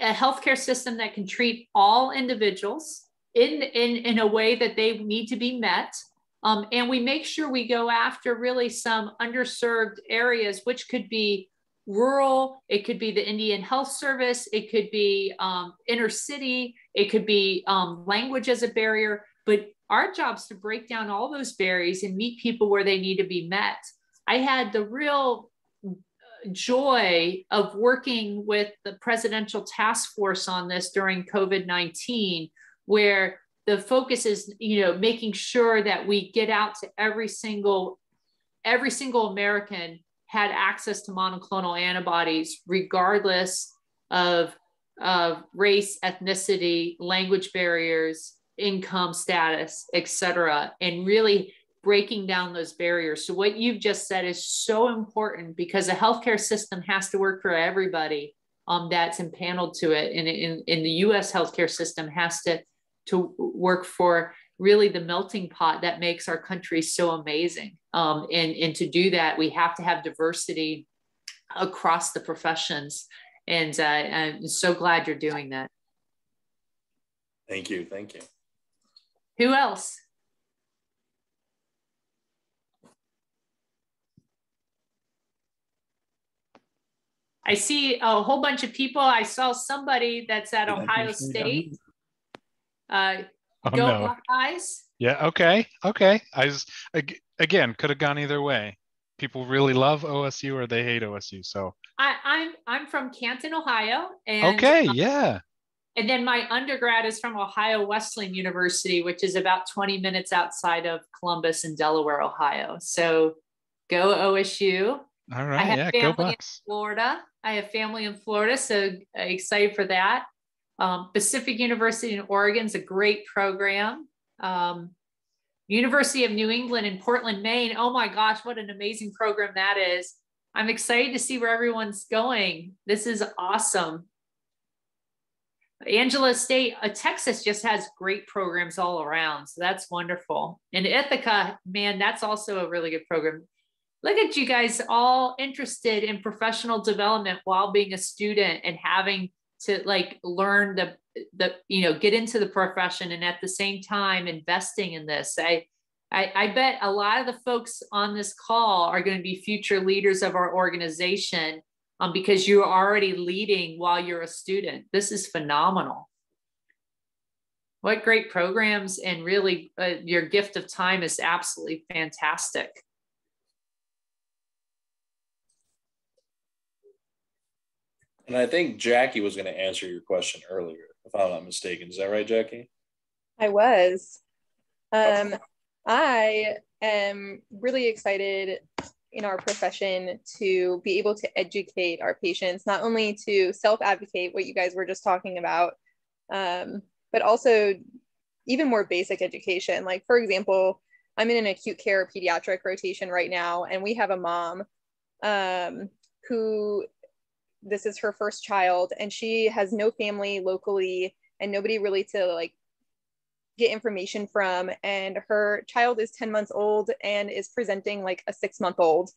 S2: a healthcare system that can treat all individuals in, in, in a way that they need to be met. Um, and we make sure we go after really some underserved areas, which could be rural, it could be the Indian Health Service, it could be um, inner city, it could be um, language as a barrier. But our job is to break down all those barriers and meet people where they need to be met. I had the real uh, joy of working with the presidential task force on this during COVID 19, where the focus is you know making sure that we get out to every single every single american had access to monoclonal antibodies regardless of, of race, ethnicity, language barriers, income status, etc., and really breaking down those barriers. So what you've just said is so important because the healthcare system has to work for everybody um, that's impaneled to it. And in, in the US healthcare system has to, to work for really the melting pot that makes our country so amazing. Um, and, and to do that, we have to have diversity across the professions. And uh, I'm so glad you're doing that.
S1: Thank you. Thank you.
S2: Who else? I see a whole bunch of people. I saw somebody that's at Ohio State. Uh,
S4: Oh,
S2: go
S4: no.
S2: Buckeyes.
S4: Yeah. Okay. Okay. I was again could have gone either way. People really love OSU or they hate OSU. So
S2: I, I'm I'm from Canton, Ohio, and
S4: okay.
S2: uh,
S4: Yeah.
S2: and then my undergrad is from Ohio Wesleyan University, which is about 20 minutes outside of Columbus in Delaware, Ohio. So go OSU.
S4: All right.
S2: I have
S4: Yeah.
S2: family
S4: Go
S2: in Florida. I have family in Florida, so uh, excited for that. Um, Pacific University in Oregon is a great program. Um, University of New England in Portland, Maine. Oh my gosh, what an amazing program that is. I'm excited to see where everyone's going. This is awesome. Angelo State, uh, Texas just has great programs all around. So that's wonderful. And Ithaca, man, that's also a really good program look at you guys all interested in professional development while being a student and having to like learn the the you know get into the profession and at the same time investing in this. I i, I bet a lot of the folks on this call are going to be future leaders of our organization um, because you're already leading while you're a student. This is phenomenal. What great programs and really uh, your gift of time is absolutely fantastic
S1: And I think Jackie was going to answer your question earlier, if I'm not mistaken. Is that right, Jackie?
S6: I was. Um, I am really excited in our profession to be able to educate our patients, not only to self advocate what you guys were just talking about, um, but also even more basic education. Like, for example, I'm in an acute care pediatric rotation right now, and we have a mom um, who this is her first child, and she has no family locally and nobody really to like get information from. And her child is 10 months old and is presenting like a six month old,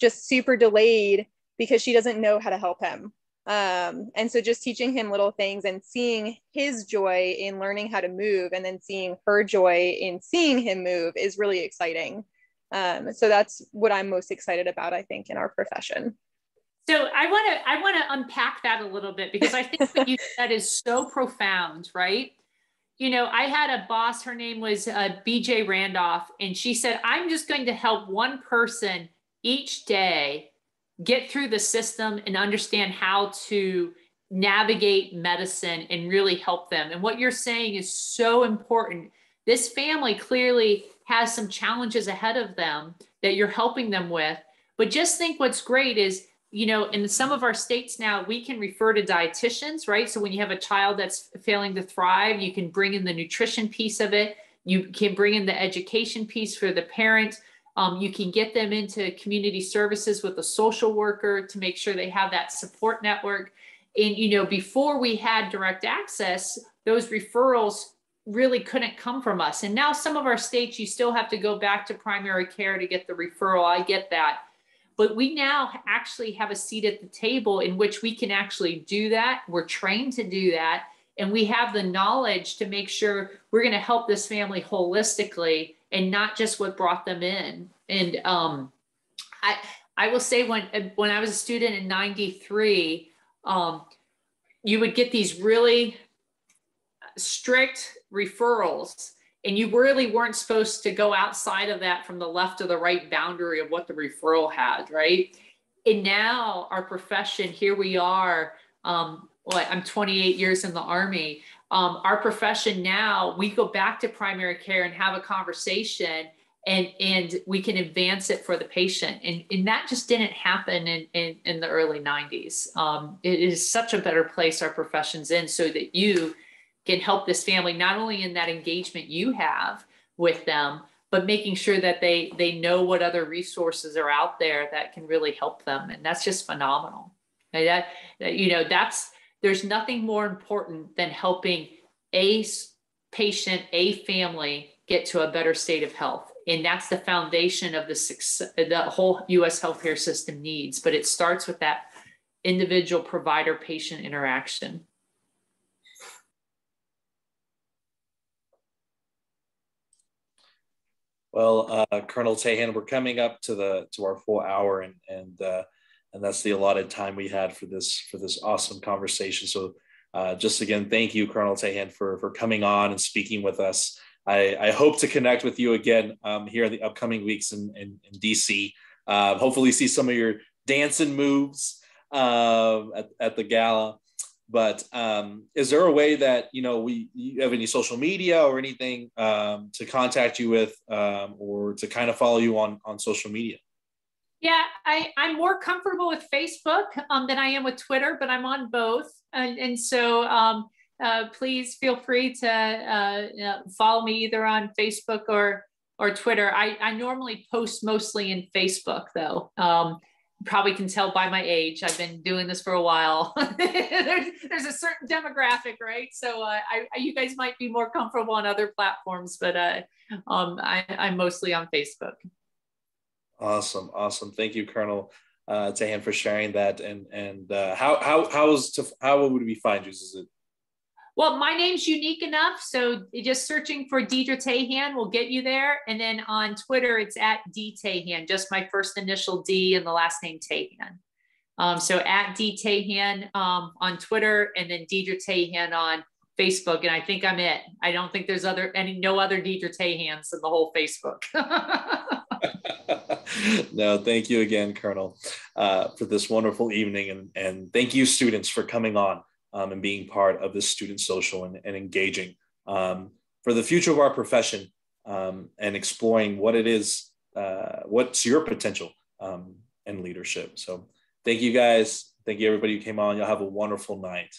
S6: just super delayed because she doesn't know how to help him. Um, and so just teaching him little things and seeing his joy in learning how to move and then seeing her joy in seeing him move is really exciting. Um, so that's what I'm most excited about, I think, in our profession.
S2: So I want to I want to unpack that a little bit because I think what you said is so profound, right? You know, I had a boss. Her name was uh, BJ Randolph, and she said, "I'm just going to help one person each day get through the system and understand how to navigate medicine and really help them." And what you're saying is so important. This family clearly has some challenges ahead of them that you're helping them with. But just think what's great is you know, in some of our states now, we can refer to dietitians, right? So when you have a child that's failing to thrive, you can bring in the nutrition piece of it. You can bring in the education piece for the parent. Um, you can get them into community services with a social worker to make sure they have that support network. And, you know, before we had direct access, those referrals really couldn't come from us. And now some of our states, you still have to go back to primary care to get the referral. I get that but we now actually have a seat at the table in which we can actually do that. We're trained to do that. And we have the knowledge to make sure we're going to help this family holistically and not just what brought them in. And um, I, I will say when, when I was a student in 93, um, you would get these really strict referrals and you really weren't supposed to go outside of that from the left or the right boundary of what the referral had, right? And now our profession, here we are. Um, I'm 28 years in the Army. Um, our profession now, we go back to primary care and have a conversation and and we can advance it for the patient. And, and that just didn't happen in, in, in the early 90s. Um, it is such a better place our profession's in so that you can help this family not only in that engagement you have with them but making sure that they they know what other resources are out there that can really help them. And that's just phenomenal. And that, that you know that's there's nothing more important than helping a patient a family get to a better state of health. And that's the foundation of the success the whole us healthcare system needs. But it starts with that individual provider patient interaction
S1: Well, uh, Colonel Teyhen, we're coming up to the to our full hour, and and uh, and that's the allotted time we had for this for this awesome conversation. So, uh, just again, thank you, Colonel Teyhen, for for coming on and speaking with us. I, I hope to connect with you again um, here in the upcoming weeks in, in, in DC. Uh, hopefully, see some of your dancing moves uh, at, at the gala. But um, is there a way that you know we you have any social media or anything um, to contact you with, um, or to kind of follow you on on social media?
S2: Yeah, I, I'm more comfortable with Facebook um, than I am with Twitter, but I'm on both, and, and so um, uh, please feel free to uh, follow me either on Facebook or or Twitter. I, I normally post mostly in Facebook though. Um, probably can tell by my age. I've been doing this for a while. there's, there's, a certain demographic, right? So uh, I, I, you guys might be more comfortable on other platforms, but uh, um, I, I'm mostly on Facebook.
S1: Awesome, awesome. Thank you, Colonel uh, Teyhen, for sharing that. And and uh, how how how's to how would we find you? Is it
S2: well, my name's unique enough. So just searching for Deydre Teyhen will get you there. And then on Twitter, it's at D Teyhen, just my first initial D and the last name Teyhen. Um, so at D Teyhen um, on Twitter and then Deydre Teyhen on Facebook. And I think I'm it. I don't think there's other any no other Deydre Teyhens in the whole Facebook.
S1: no, thank you again, Colonel, uh, for this wonderful evening. And, and thank you, students, for coming on um, and being part of this student social and, and engaging um, for the future of our profession um, and exploring what it is, uh, what's your potential um, and leadership. So thank you guys. Thank you everybody who came on. You'll have a wonderful night.